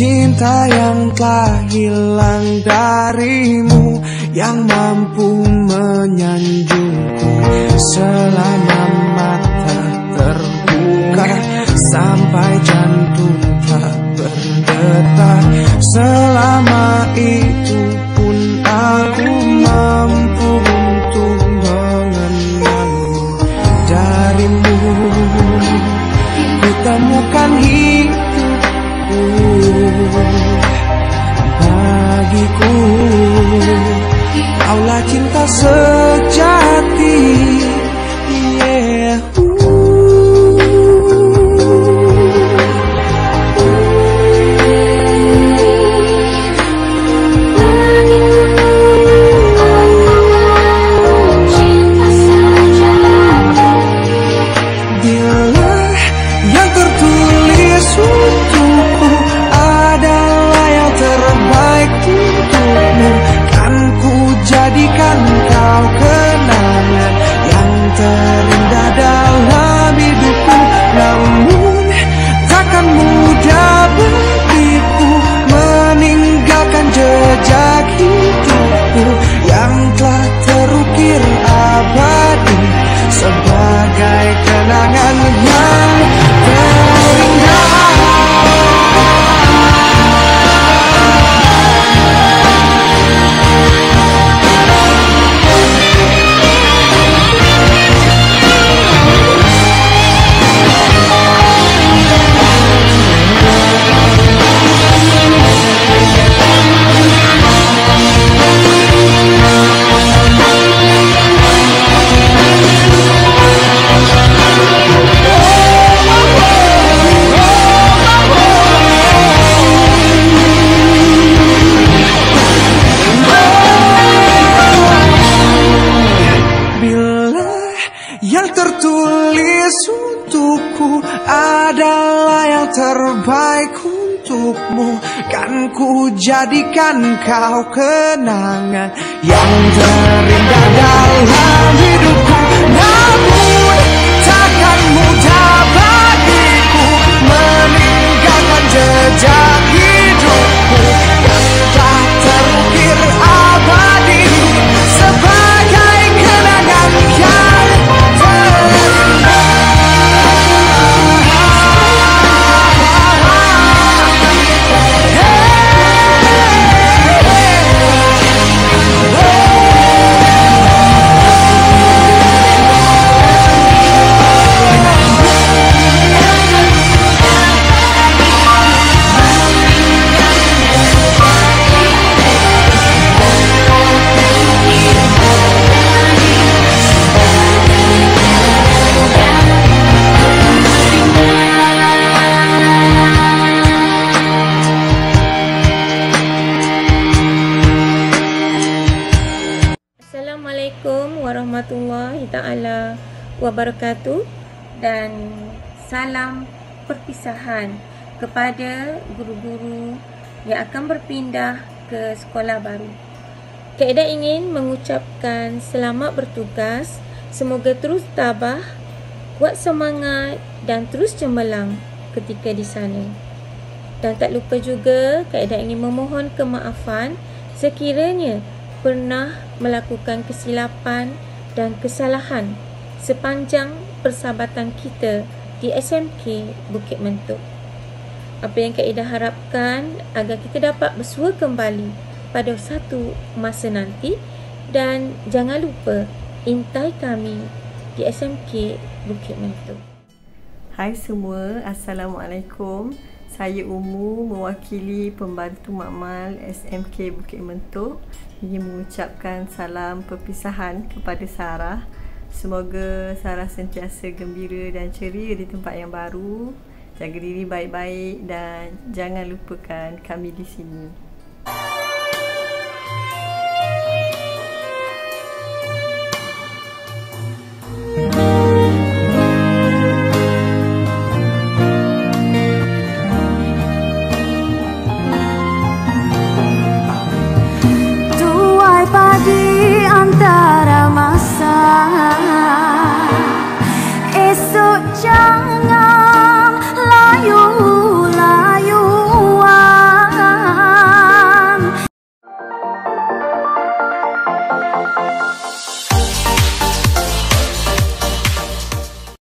cinta yang telah hilang darimu yang mampu menyanjungku selama mata kaulah cinta yang tertulis untukku adalah yang terbaik untukmu. Kan ku jadikan kau kenangan yang terindah dalam hidupku. Namun taala wabarakatuh dan salam perpisahan kepada guru-guru yang akan berpindah ke sekolah baru. Kaedah ingin mengucapkan selamat bertugas, semoga terus tabah, kuat semangat dan terus cemerlang ketika di sana. Dan tak lupa juga kaedah ingin memohon kemaafan sekiranya pernah melakukan kesilapan dan kesalahan sepanjang persahabatan kita di SMK Bukit Mentuk. Apa yang kaedah harapkan agar kita dapat bersua kembali pada satu masa nanti dan jangan lupa intai kami di SMK Bukit Mentuk. Hai semua, Assalamualaikum. Saya Umu mewakili pembantu makmal SMK Bukit Mentuk ingin mengucapkan salam perpisahan kepada Sarah. Semoga Sarah sentiasa gembira dan ceria di tempat yang baru. Jaga diri baik-baik dan jangan lupakan kami di sini.